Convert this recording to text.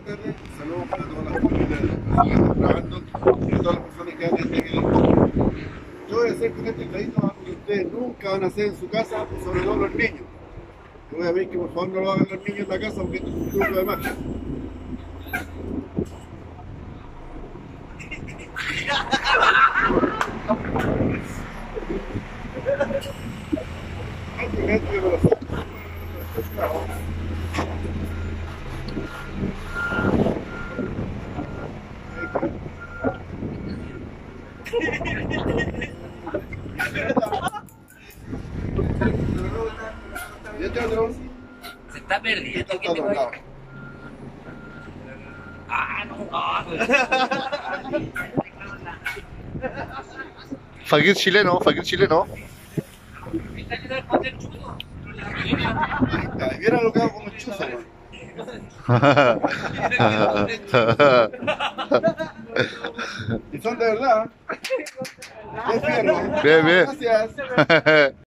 tardes. Saludos para todas las familias que están trabajando y todas las personas que andan de Yo voy a hacer con este crédito algo que ustedes nunca van a hacer en su casa, sobre todo los niños. Yo voy a ver que por favor no lo hagan los niños en la casa porque esto es un truco de magia esto, yo me lo sé. Y este otro, Se está perdiendo. Ah, no, no. Fakir chileno, fakir chileno. Y mira lo que hago con el chuzo, weón. Y son de verdad. Bien, bien.